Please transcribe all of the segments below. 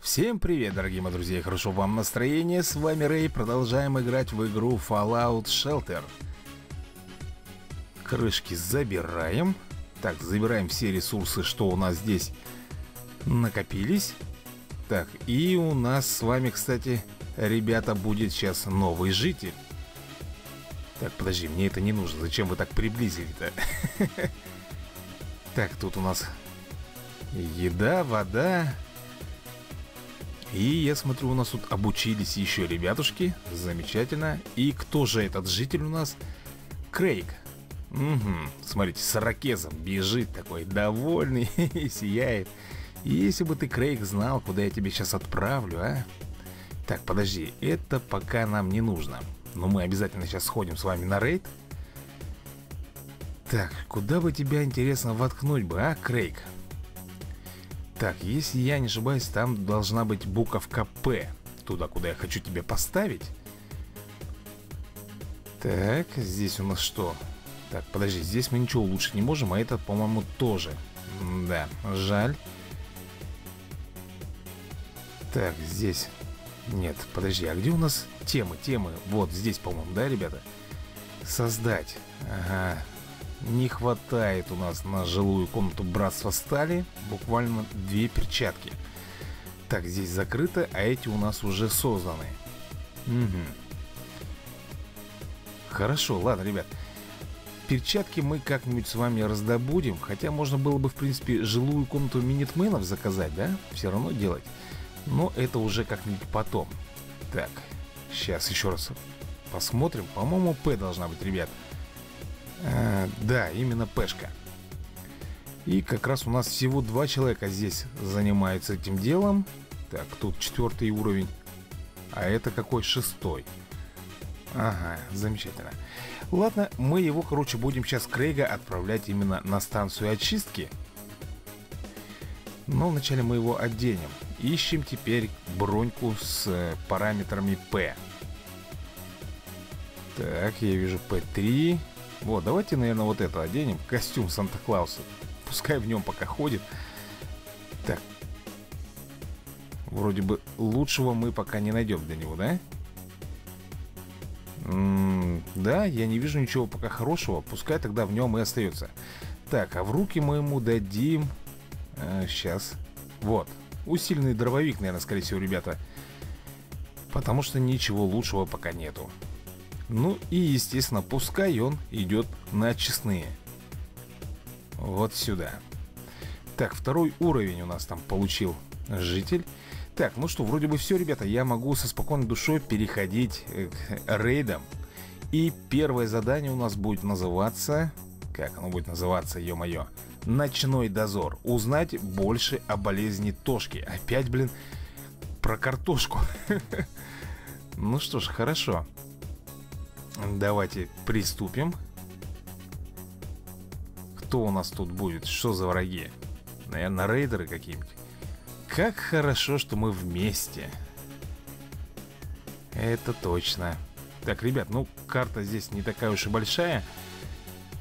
Всем привет, дорогие мои друзья, хорошо вам настроение, с вами Рэй, продолжаем играть в игру Fallout Shelter. Крышки забираем. Так, забираем все ресурсы, что у нас здесь накопились. Так, и у нас с вами, кстати, ребята, будет сейчас новый житель. Так, подожди, мне это не нужно, зачем вы так приблизили-то? Так, тут у нас еда, вода и я смотрю, у нас тут обучились еще ребятушки. Замечательно. И кто же этот житель у нас? Крейг. Угу. Смотрите, с ракезом бежит такой, довольный сияет. Если бы ты, Крейг, знал, куда я тебя сейчас отправлю, а? Так, подожди, это пока нам не нужно. Но мы обязательно сейчас сходим с вами на рейд. Так, куда бы тебя, интересно, воткнуть бы, а, Крейг? Так, если я не ошибаюсь, там должна быть буковка П Туда, куда я хочу тебе поставить Так, здесь у нас что? Так, подожди, здесь мы ничего улучшить не можем, а этот, по-моему, тоже Да, жаль Так, здесь Нет, подожди, а где у нас темы? Темы, вот здесь, по-моему, да, ребята? Создать Ага, не хватает у нас на жилую комнату братства стали Буквально две перчатки. Так, здесь закрыто, а эти у нас уже созданы. Угу Хорошо, ладно, ребят. Перчатки мы как-нибудь с вами раздобудем Хотя можно было бы, в принципе, жилую комнату минитменов заказать, да? Все равно делать. Но это уже как-нибудь потом. Так, сейчас еще раз посмотрим. По-моему, П должна быть, ребят а, да, именно Пешка. И как раз у нас всего два человека здесь занимаются этим делом. Так, тут четвертый уровень. А это какой шестой? Ага, замечательно. Ладно, мы его, короче, будем сейчас Крейга отправлять именно на станцию очистки. Но вначале мы его оденем. Ищем теперь броньку с э, параметрами P. Так, я вижу P3. Вот, давайте, наверное, вот это оденем. Костюм Санта-Клауса. Пускай в нем пока ходит. Так. Вроде бы лучшего мы пока не найдем для него, да? М -м да, я не вижу ничего пока хорошего. Пускай тогда в нем и остается. Так, а в руки мы ему дадим... А, сейчас. Вот. Усиленный дробовик, наверное, скорее всего, ребята. Потому что ничего лучшего пока нету. Ну и, естественно, пускай он идет на честные. Вот сюда. Так, второй уровень у нас там получил житель. Так, ну что, вроде бы все, ребята. Я могу со спокойной душой переходить э, к рейдам. И первое задание у нас будет называться... Как оно будет называться, ё-моё? Ночной дозор. Узнать больше о болезни Тошки. Опять, блин, про картошку. Ну что ж, хорошо. Давайте приступим. Кто у нас тут будет? Что за враги? Наверное, рейдеры какие-нибудь. Как хорошо, что мы вместе. Это точно. Так, ребят, ну, карта здесь не такая уж и большая.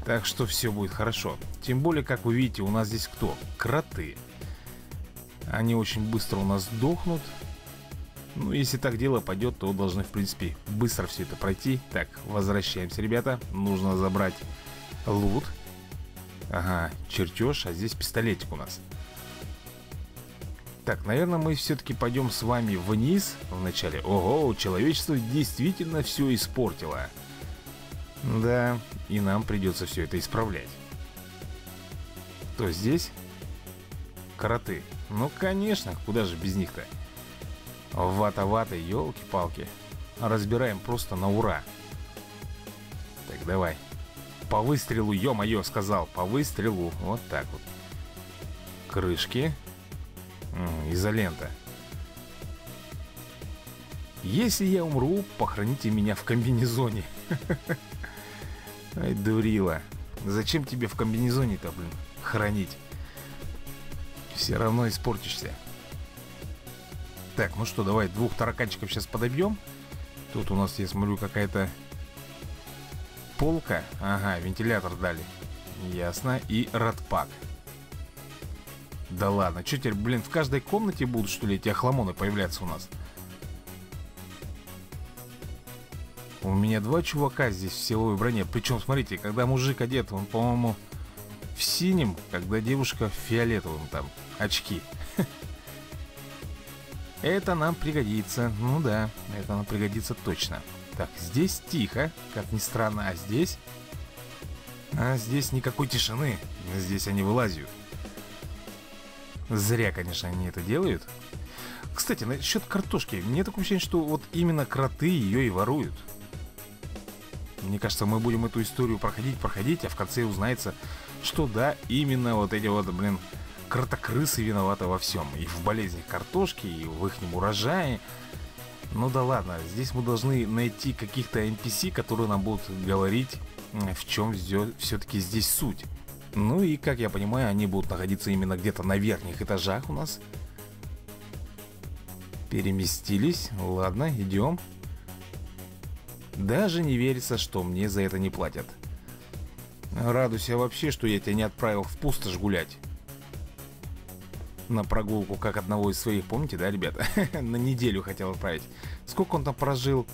Так что все будет хорошо. Тем более, как вы видите, у нас здесь кто? Кроты. Они очень быстро у нас дохнут. Ну, если так дело пойдет, то должны, в принципе, быстро все это пройти. Так, возвращаемся, ребята. Нужно забрать лут. Ага, чертеж, а здесь пистолетик у нас. Так, наверное, мы все-таки пойдем с вами вниз вначале. Ого, человечество действительно все испортило. Да, и нам придется все это исправлять. То здесь? Кроты. Ну, конечно, куда же без них-то? Вата-вата, елки-палки. Разбираем просто на ура. Так, давай. По выстрелу, ё-моё, сказал. По выстрелу. Вот так вот. Крышки. М -м, изолента. Если я умру, похороните меня в комбинезоне. Ай, дурила. Зачем тебе в комбинезоне-то, блин, хранить? Все равно испортишься. Так, ну что, давай двух тараканчиков сейчас подобьем. Тут у нас, я смотрю, какая-то полка. Ага, вентилятор дали. Ясно. И радпак. Да ладно, что теперь, блин, в каждой комнате будут, что ли, эти охламоны появляться у нас? У меня два чувака здесь в силовой броне. Причем, смотрите, когда мужик одет, он, по-моему, в синем, когда девушка в фиолетовом там. Очки. Это нам пригодится. Ну да, это нам пригодится точно. Так, здесь тихо, как ни странно, а здесь... А здесь никакой тишины. Здесь они вылазят. Зря, конечно, они это делают. Кстати, насчет картошки. Мне такое ощущение, что вот именно кроты ее и воруют. Мне кажется, мы будем эту историю проходить, проходить, а в конце узнается, что да, именно вот эти вот, блин, кротокрысы виноваты во всем. И в болезнях картошки, и в их урожае. Ну да ладно, здесь мы должны найти каких-то NPC, которые нам будут говорить, в чем все-таки здесь суть. Ну и, как я понимаю, они будут находиться именно где-то на верхних этажах у нас. Переместились. Ладно, идем. Даже не верится, что мне за это не платят. Радуйся вообще, что я тебя не отправил в пустошь гулять. На прогулку, как одного из своих, помните, да, ребята? На неделю хотел отправить. Сколько он там прожил?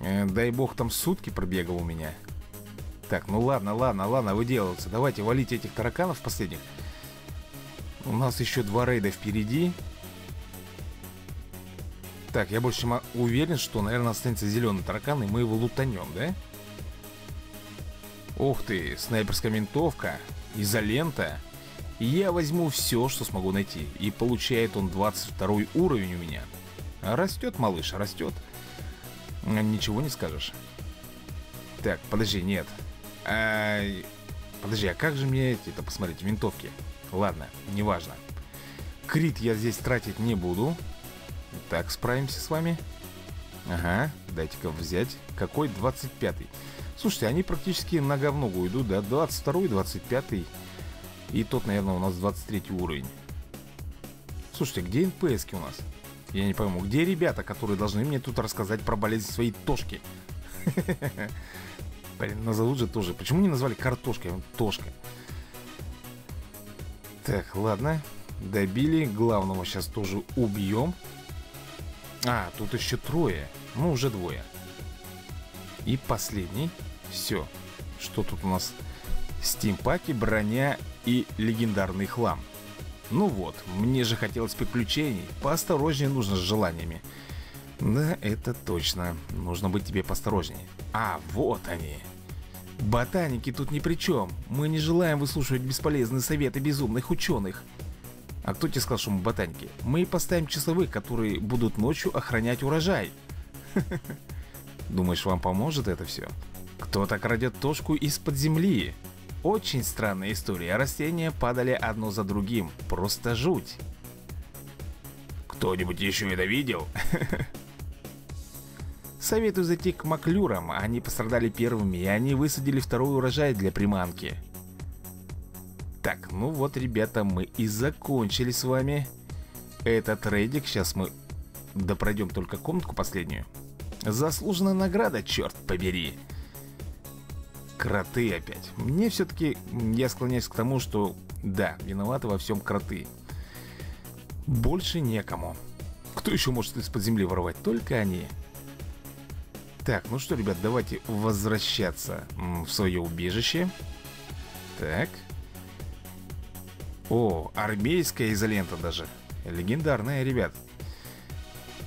Э, дай бог, там сутки пробегал у меня. Так, ну ладно, ладно, ладно, выделываться. Давайте валить этих тараканов последних. У нас еще два рейда впереди. Так, я больше уверен, что, наверное, останется зеленый таракан, и мы его лутанем, да? Ух ты, снайперская винтовка, изолента. Я возьму все, что смогу найти. И получает он 22 уровень у меня. Растет, малыш, растет. Ничего не скажешь. Так, подожди, нет. А, подожди, а как же мне это посмотрите, винтовки? Ладно, неважно. Крит я здесь тратить не буду. Так, справимся с вами. Ага, дайте-ка взять. Какой 25-й? Слушайте, они практически нога в идут, да? 22-й, 25-й. И тот, наверное, у нас 23 уровень. Слушайте, где НПС у нас? Я не пойму, где ребята, которые должны мне тут рассказать про болезнь своей тошки? Блин, назовут же тоже. Почему не назвали картошкой? Он тошка. Так, ладно. Добили. Главного сейчас тоже убьем. А, тут еще трое. Ну, уже двое. И последний. Все. Что тут у нас? Стимпаки, броня и легендарный хлам. Ну вот, мне же хотелось приключений. Поосторожнее нужно с желаниями. Да, это точно. Нужно быть тебе поосторожнее. А, вот они. Ботаники тут ни при чем. Мы не желаем выслушивать бесполезные советы безумных ученых. А кто тебе сказал, что мы ботаники? Мы поставим часовых, которые будут ночью охранять урожай. Думаешь, вам поможет это все? Кто-то крадет тошку из-под земли. Очень странная история. Растения падали одно за другим. Просто жуть. Кто-нибудь еще это видел? Советую зайти к маклюрам, они пострадали первыми, и они высадили второй урожай для приманки. Так, ну вот, ребята, мы и закончили с вами этот рейдик. Сейчас мы допройдем только комнатку последнюю. Заслуженная награда, черт побери. Кроты опять. Мне все-таки, я склоняюсь к тому, что да, виноваты во всем кроты. Больше некому. Кто еще может из-под земли воровать? Только они. Так, ну что, ребят, давайте возвращаться в свое убежище. Так. О, армейская изолента даже. Легендарная, ребят.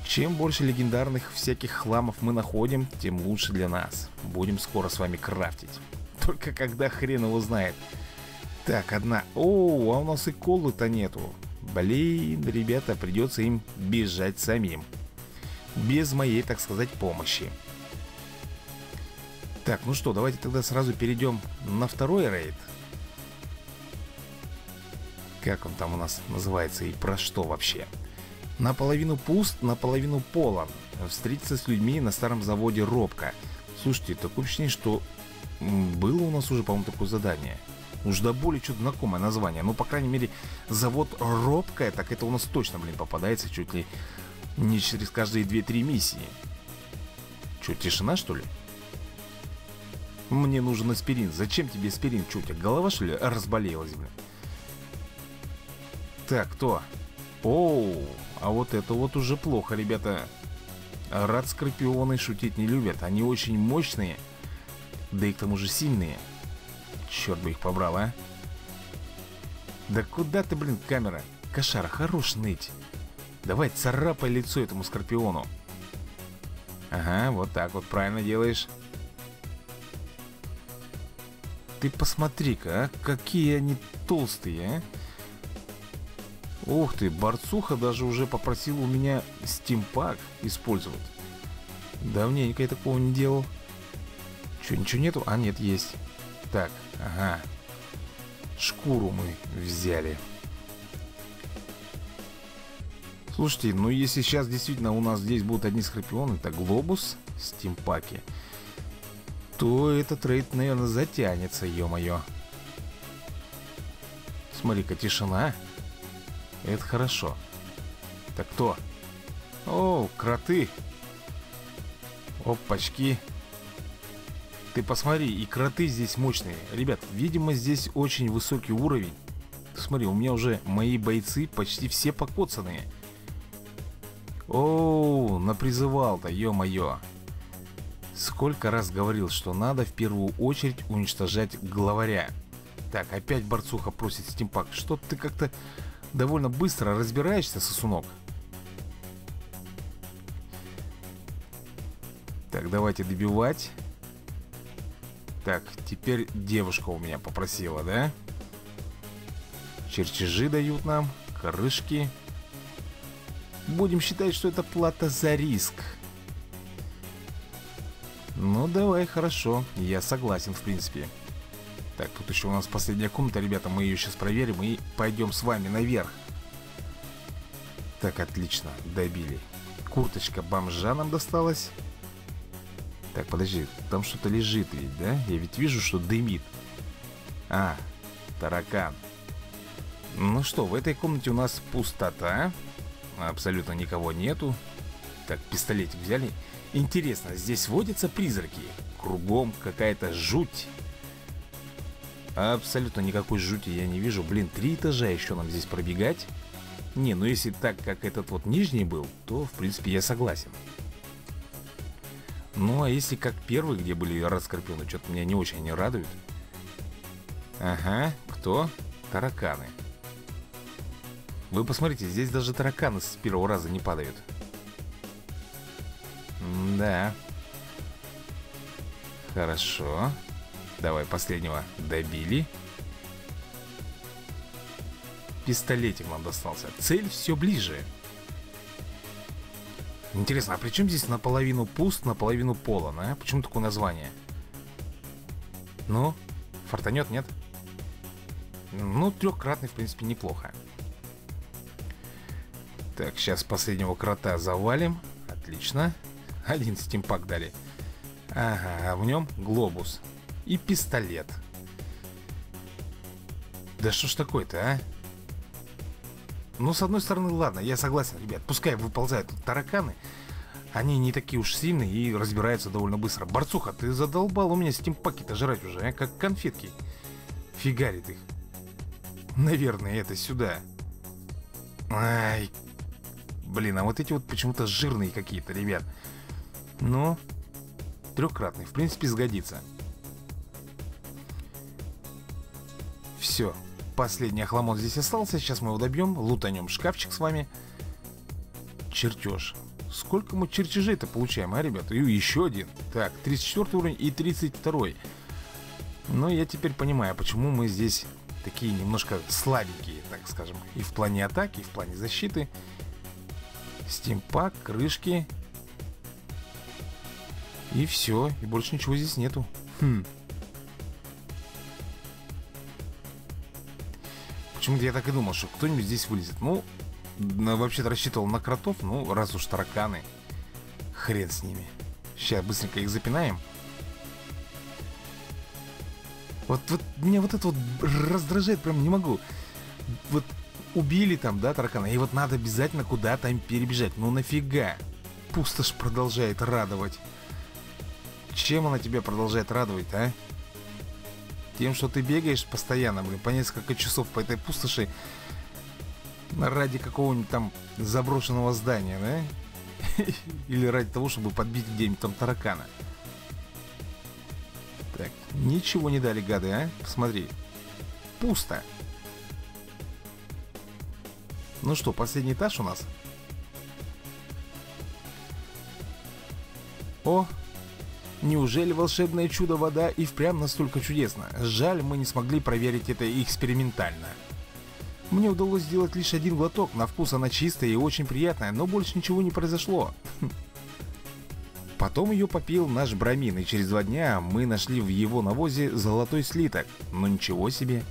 Чем больше легендарных всяких хламов мы находим, тем лучше для нас. Будем скоро с вами крафтить. Только когда хрен его знает. Так, одна... О, а у нас и колы-то нету. Блин, ребята, придется им бежать самим. Без моей, так сказать, помощи. Так, ну что, давайте тогда сразу перейдем на второй рейд. Как он там у нас называется и про что вообще? Наполовину пуст, наполовину полон. Встретиться с людьми на старом заводе робко. Слушайте, такое ощущение, что было у нас уже, по-моему, такое задание. Уж до боли что-то знакомое название. Ну, по крайней мере, завод робкая, так это у нас точно, блин, попадается чуть ли не через каждые 2-3 миссии. Что, тишина, что ли? Мне нужен аспирин. Зачем тебе аспирин? Что, у тебя голова, что ли, разболелась, блин? Так, кто? Оу, а вот это вот уже плохо, ребята. Рад скорпионы шутить не любят. Они очень мощные. Да и к тому же сильные. Черт бы их побрал, а. Да куда ты, блин, камера? Кошара, хорош ныть. Давай царапай лицо этому скорпиону. Ага, вот так вот правильно делаешь. Ты посмотри-ка, а, какие они толстые, а. Ух ты, борцуха даже уже попросил у меня стимпак использовать. Давненько я такого не делал. Че, ничего нету? А, нет, есть. Так, ага. Шкуру мы взяли. Слушайте, ну если сейчас действительно у нас здесь будут одни скорпионы, это глобус, стимпаки, то этот рейд, наверное, затянется, ё-моё. Смотри-ка, тишина. Это хорошо. Так кто? О, кроты. Опачки. Ты посмотри, и кроты здесь мощные. Ребят, видимо, здесь очень высокий уровень. Смотри, у меня уже мои бойцы почти все покоцанные. Оу, напризывал-то, ё-моё. Сколько раз говорил, что надо в первую очередь уничтожать главаря. Так, опять борцуха просит стимпак. Что ты как-то довольно быстро разбираешься, сосунок. Так, давайте добивать. Так, теперь девушка у меня попросила, да? Чертежи дают нам, крышки. Будем считать, что это плата за риск. Ну, давай, хорошо. Я согласен, в принципе. Так, тут еще у нас последняя комната, ребята. Мы ее сейчас проверим и пойдем с вами наверх. Так, отлично. Добили. Курточка бомжа нам досталась. Так, подожди. Там что-то лежит ведь, да? Я ведь вижу, что дымит. А, таракан. Ну что, в этой комнате у нас пустота. Абсолютно никого нету. Так, пистолетик взяли. Интересно, здесь водятся призраки? Кругом какая-то жуть. Абсолютно никакой жути я не вижу. Блин, три этажа еще нам здесь пробегать. Не, ну если так, как этот вот нижний был, то, в принципе, я согласен. Ну, а если как первый, где были раскорпионы, что-то меня не очень они радуют. Ага, кто? Тараканы. Вы посмотрите, здесь даже тараканы с первого раза не падают. да. Хорошо. Давай последнего добили. Пистолетик нам достался. Цель все ближе. Интересно, а при чем здесь наполовину пуст, наполовину полон, а? Почему такое название? Ну, фартанет, нет? Ну, трехкратный, в принципе, неплохо. Так, сейчас последнего крота завалим. Отлично. Один стимпак дали. Ага, а в нем глобус и пистолет. Да что ж такое-то, а? Ну, с одной стороны, ладно, я согласен, ребят. Пускай выползают тараканы. Они не такие уж сильные и разбираются довольно быстро. Борцуха, ты задолбал у меня стимпаки-то жрать уже, а? Как конфетки. Фигарит их. Наверное, это сюда. Ай. Блин, а вот эти вот почему-то жирные какие-то, ребят. Ну, трехкратный, в принципе, сгодится. Все, последний охламон здесь остался. Сейчас мы его добьем, лутанем шкафчик с вами. Чертеж Сколько мы чертежей-то получаем, а, ребята? И еще один. Так, 34 уровень и 32 Но я теперь понимаю, почему мы здесь такие немножко слабенькие, так скажем. И в плане атаки, и в плане защиты. Стимпак, крышки. И все, и больше ничего здесь нету. Хм Почему-то я так и думал, что кто-нибудь здесь вылезет. Ну, вообще-то рассчитывал на кротов, ну, раз уж тараканы. Хрен с ними. Сейчас быстренько их запинаем. Вот, вот меня вот это вот раздражает, прям не могу. Вот убили там, да, таракана, и вот надо обязательно куда-то им перебежать. Ну нафига? Пустошь продолжает радовать. Чем она тебя продолжает радовать, а? Тем, что ты бегаешь постоянно, блин, по несколько часов по этой пустоши Ради какого-нибудь там заброшенного здания, да? Или ради того, чтобы подбить где-нибудь там таракана. Так, ничего не дали, гады, а? Посмотри. Пусто. Ну что, последний этаж у нас? О, неужели волшебное чудо вода и впрямь настолько чудесно? Жаль, мы не смогли проверить это экспериментально. Мне удалось сделать лишь один глоток, на вкус она чистая и очень приятная, но больше ничего не произошло. Потом ее попил наш Брамин, и через два дня мы нашли в его навозе золотой слиток. Ну ничего себе.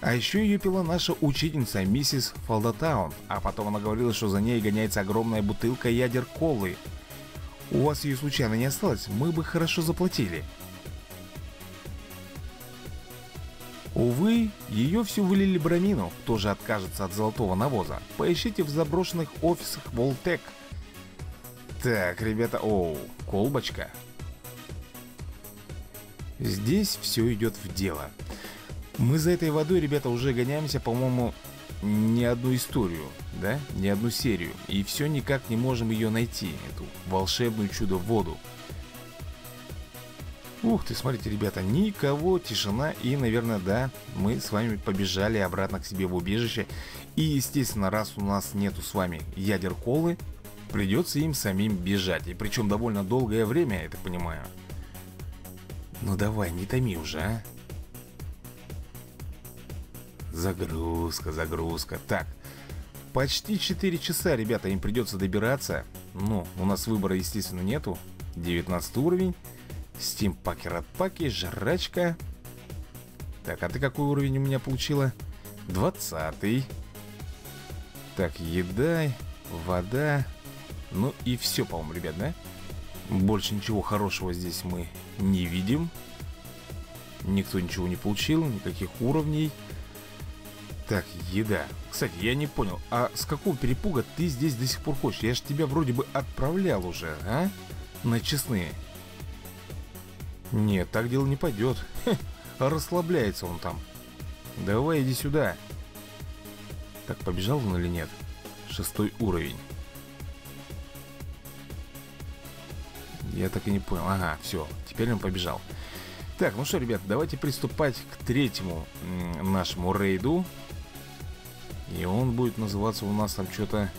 А еще ее пила наша учительница, миссис Фалдатаун, а потом она говорила, что за ней гоняется огромная бутылка ядер колы. У вас ее случайно не осталось? Мы бы хорошо заплатили. Увы, ее всю вылили Брамину, кто же откажется от золотого навоза. Поищите в заброшенных офисах Волтек. Так, ребята, оу, колбочка. Здесь все идет в дело. Мы за этой водой, ребята, уже гоняемся, по-моему, не одну историю, да, не одну серию. И все никак не можем ее найти, эту волшебную чудо-воду. Ух ты, смотрите, ребята, никого, тишина и, наверное, да, мы с вами побежали обратно к себе в убежище. И, естественно, раз у нас нету с вами ядер колы, придется им самим бежать. И причем довольно долгое время, я это понимаю. Ну давай, не томи уже, а. Загрузка, загрузка. Так, почти 4 часа, ребята, им придется добираться. Ну, у нас выбора, естественно, нету. 19 уровень. Packer от Паки, жрачка. Так, а ты какой уровень у меня получила? 20 -й. Так, еда, вода. Ну и все, по-моему, ребят, да? Больше ничего хорошего здесь мы не видим. Никто ничего не получил, никаких уровней. Так, еда. Кстати, я не понял, а с какого перепуга ты здесь до сих пор хочешь? Я же тебя вроде бы отправлял уже, а? На честные. Нет, так дело не пойдет. Хе, расслабляется он там. Давай, иди сюда. Так, побежал он или нет? Шестой уровень. Я так и не понял. Ага, все, теперь он побежал. Так, ну что, ребят, давайте приступать к третьему нашему рейду. И он будет называться у нас там что-то...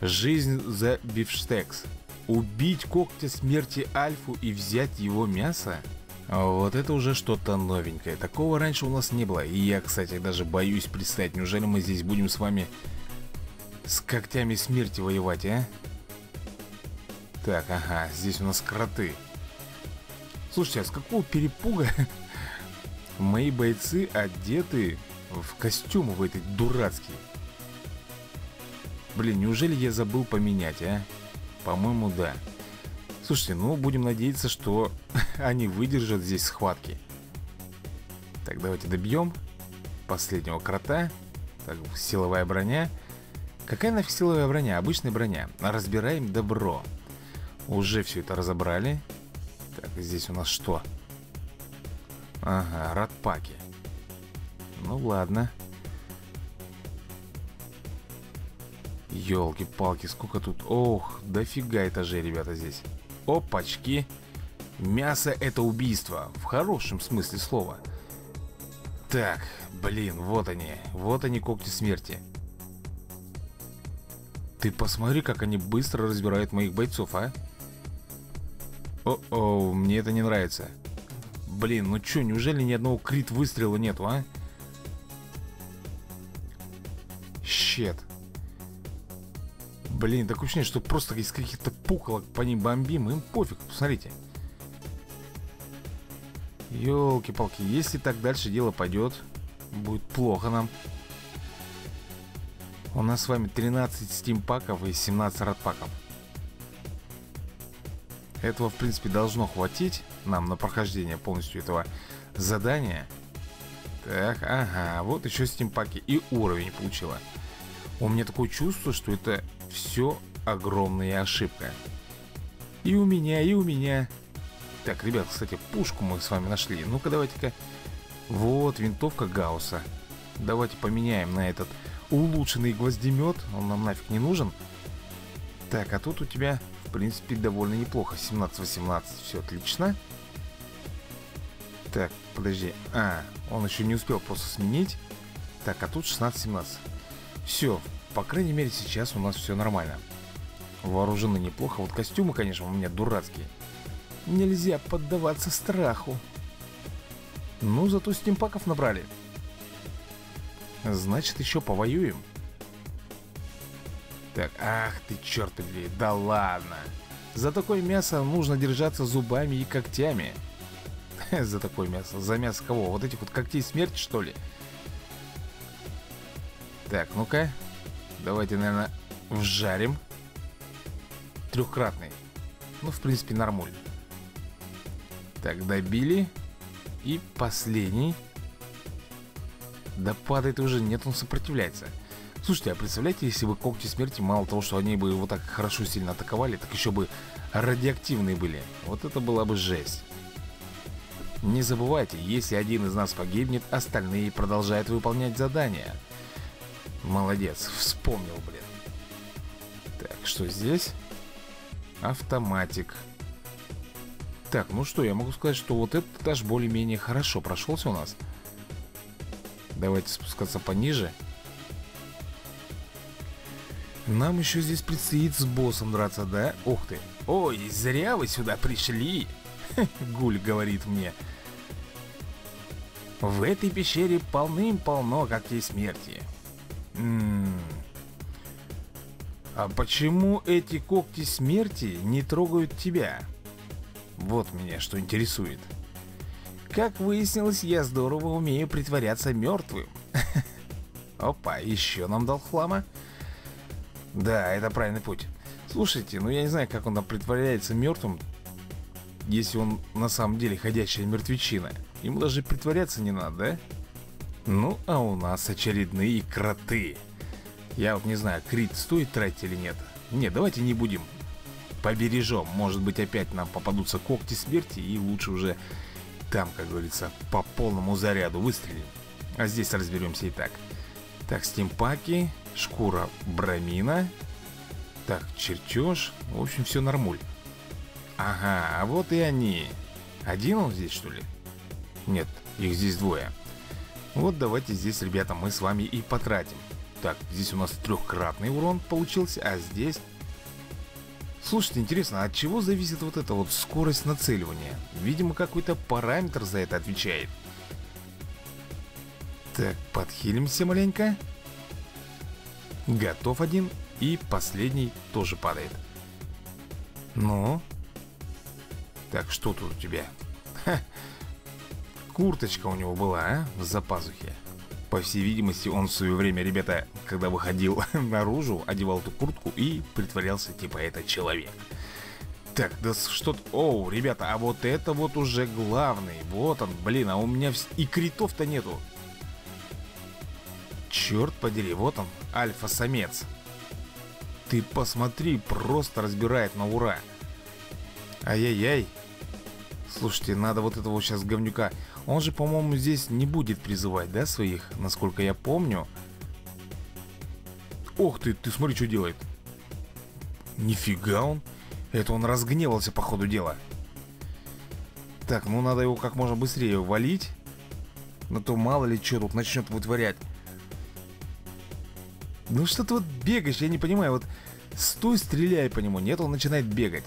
Жизнь за бифштекс. Убить когтя смерти Альфу и взять его мясо? Вот это уже что-то новенькое. Такого раньше у нас не было. И я, кстати, даже боюсь представить. Неужели мы здесь будем с вами с когтями смерти воевать, а? Так, ага, здесь у нас кроты. Слушайте, а с какого перепуга мои бойцы одеты в костюмы в этой дурацкие? Блин, неужели я забыл поменять, а? По-моему, да. Слушайте, ну, будем надеяться, что они выдержат здесь схватки. Так, давайте добьем последнего крота. Так, силовая броня. Какая нафиг силовая броня? Обычная броня. Разбираем добро. Уже все это разобрали. Так, здесь у нас что? Ага, радпаки. Ну ладно. Елки-палки, сколько тут... Ох, дофига этажей, ребята, здесь. Опачки. Мясо — это убийство. В хорошем смысле слова. Так, блин, вот они. Вот они, когти смерти. Ты посмотри, как они быстро разбирают моих бойцов, а? О-о, мне это не нравится. Блин, ну чё, неужели ни одного крит выстрела нету, а? Щет. Блин, такое ощущение, что просто из каких-то пуколок по ним бомбим. Им пофиг, посмотрите. Елки-палки, если так дальше дело пойдет, будет плохо нам. У нас с вами 13 стимпаков и 17 радпаков. Этого, в принципе, должно хватить нам на прохождение полностью этого задания. Так, ага, вот еще стимпаки и уровень получила. У меня такое чувство, что это все огромная ошибка. И у меня, и у меня. Так, ребят, кстати, пушку мы с вами нашли. Ну-ка, давайте-ка. Вот, винтовка Гаусса. Давайте поменяем на этот улучшенный гвоздемет. Он нам нафиг не нужен. Так, а тут у тебя, в принципе, довольно неплохо. 17-18, все отлично. Так, подожди. А, он еще не успел просто сменить. Так, а тут 16-17. Все, по крайней мере, сейчас у нас все нормально. Вооружены неплохо. Вот костюмы, конечно, у меня дурацкие. Нельзя поддаваться страху. Ну, зато стимпаков набрали. Значит, еще повоюем. Так, ах ты, черт побери, да ладно. За такое мясо нужно держаться зубами и когтями. За такое мясо. За мясо кого? Вот этих вот когтей смерти, что ли? Так, ну-ка. Давайте, наверное, вжарим. Трехкратный. Ну, в принципе, нормуль. Так, добили. И последний. Да падает уже, нет, он сопротивляется. Слушайте, а представляете, если бы когти смерти, мало того, что они бы его так хорошо сильно атаковали, так еще бы радиоактивные были. Вот это была бы жесть. Не забывайте, если один из нас погибнет, остальные продолжают выполнять задания. Молодец, вспомнил, блин. Так, что здесь? Автоматик. Так, ну что, я могу сказать, что вот этот этаж более-менее хорошо прошелся у нас. Давайте спускаться пониже. Нам еще здесь предстоит с боссом драться, да? Ух ты. Ой, зря вы сюда пришли. Гуль говорит мне. В этой пещере полным-полно когтей смерти. А почему эти когти смерти не трогают тебя? Вот меня что интересует. Как выяснилось, я здорово умею притворяться мертвым. Опа, еще нам дал хлама. Да, это правильный путь. Слушайте, ну я не знаю, как он там притворяется мертвым, если он на самом деле ходячая мертвечина. Ему даже притворяться не надо, да? Ну, а у нас очередные кроты. Я вот не знаю, крит стоит тратить или нет. Нет, давайте не будем побережем. Может быть опять нам попадутся когти смерти и лучше уже там, как говорится, по полному заряду выстрелим. А здесь разберемся и так. Так, стимпаки, шкура брамина. Так, чертеж. В общем, все нормуль. Ага, а вот и они. Один он здесь, что ли? Нет, их здесь двое. Вот давайте здесь, ребята, мы с вами и потратим. Так, здесь у нас трехкратный урон получился, а здесь Слушайте, интересно, от чего зависит вот эта вот скорость нацеливания? Видимо, какой-то параметр за это отвечает. Так, подхилимся маленько. Готов один. И последний тоже падает. Ну? Так, что тут у тебя? Ха. Курточка у него была, а? За пазухи. По всей видимости, он в свое время, ребята, когда выходил наружу, одевал эту куртку и притворялся, типа, это человек. Так, да что-то... Оу, ребята, а вот это вот уже главный. Вот он, блин, а у меня вс... и критов-то нету. Черт подери, вот он, альфа-самец. Ты посмотри, просто разбирает на ура. Ай-яй-яй. Слушайте, надо вот этого сейчас говнюка... Он же, по-моему, здесь не будет призывать, да, своих, насколько я помню. Ох ты, ты смотри, что делает. Нифига он. Это он разгневался по ходу дела. Так, ну надо его как можно быстрее валить. Но то мало ли что тут начнет вытворять. Ну что ты вот бегаешь, я не понимаю. Вот стой, стреляй по нему. Нет, он начинает бегать.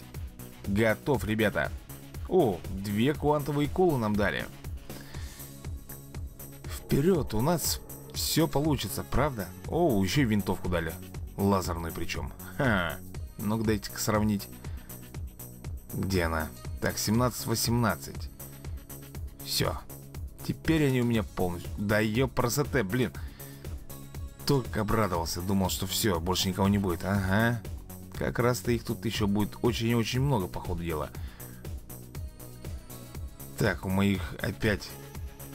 Готов, ребята. О, две квантовые колы нам дали. Вперед, у нас все получится, правда? О, еще и винтовку дали. Лазерную причем. Ха. Ну-ка дайте-ка сравнить. Где она? Так, 17-18. Все. Теперь они у меня полностью. Да ее красоте, блин. Только обрадовался, думал, что все, больше никого не будет. Ага. Как раз-то их тут еще будет очень и очень много, по ходу дела. Так, у моих опять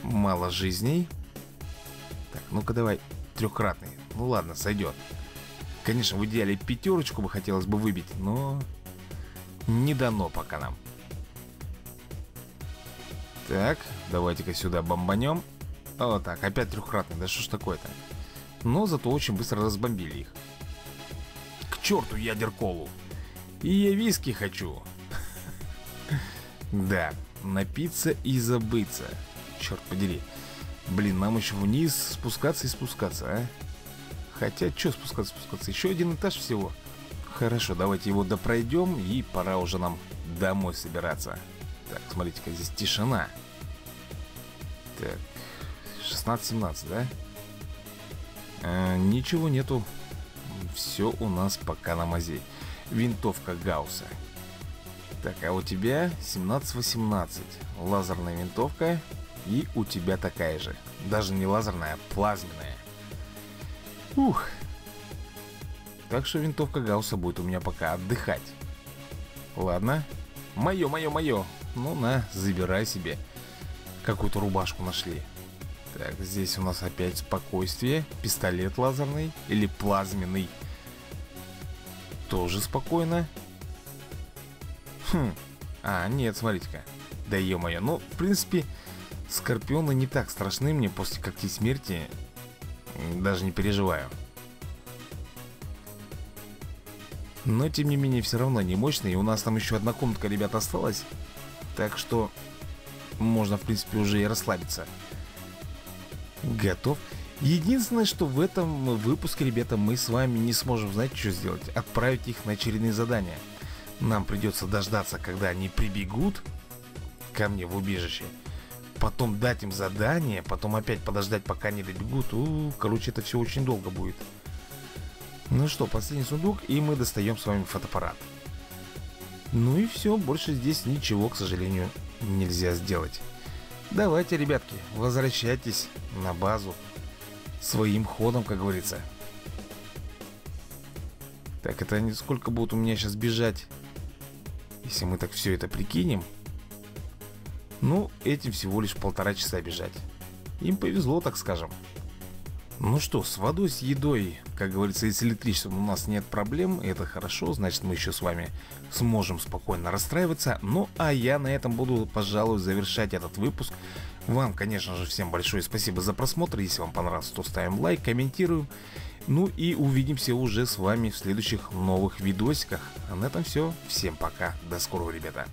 мало жизней. Ну-ка давай трехкратный. Ну ладно, сойдет. Конечно, в идеале пятерочку бы хотелось бы выбить, но не дано пока нам. Так, давайте-ка сюда бомбанем. Вот так, опять трехкратный, да что ж такое-то? Но зато очень быстро разбомбили их. К черту ядерколу. И я виски хочу. Да, напиться и забыться. Черт подери. Блин, нам еще вниз спускаться и спускаться, а? Хотя, что спускаться, спускаться? Еще один этаж всего. Хорошо, давайте его допройдем и пора уже нам домой собираться. Так, смотрите-ка, здесь тишина. Так, 16-17, да? А, ничего нету. Все у нас пока на мази. Винтовка Гаусса. Так, а у тебя 17-18. Лазерная винтовка. И у тебя такая же. Даже не лазерная, а плазменная. Ух. Так что винтовка Гаусса будет у меня пока отдыхать. Ладно. Мое, мое, мое. Ну на, забирай себе. Какую-то рубашку нашли. Так, здесь у нас опять спокойствие. Пистолет лазерный или плазменный. Тоже спокойно. Хм. А, нет, смотрите-ка. Да ё-моё. Ну, в принципе, скорпионы не так страшны мне после когтей смерти. Даже не переживаю. Но, тем не менее, все равно не мощный. И у нас там еще одна комнатка, ребят, осталась. Так что можно, в принципе, уже и расслабиться. Готов. Единственное, что в этом выпуске, ребята, мы с вами не сможем, знаете, что сделать? Отправить их на очередные задания. Нам придется дождаться, когда они прибегут ко мне в убежище. Потом дать им задание, потом опять подождать, пока они добегут. У, короче, это все очень долго будет. Ну что, последний сундук, и мы достаем с вами фотоаппарат. Ну и все, больше здесь ничего, к сожалению, нельзя сделать. Давайте, ребятки, возвращайтесь на базу своим ходом, как говорится. Так, это не сколько будут у меня сейчас бежать? Если мы так все это прикинем Ну, этим всего лишь полтора часа бежать Им повезло, так скажем ну что, с водой, с едой, как говорится, и с электричеством у нас нет проблем, это хорошо, значит мы еще с вами сможем спокойно расстраиваться. Ну а я на этом буду, пожалуй, завершать этот выпуск. Вам, конечно же, всем большое спасибо за просмотр, если вам понравилось, то ставим лайк, комментируем. Ну и увидимся уже с вами в следующих новых видосиках. А на этом все, всем пока, до скорого, ребята.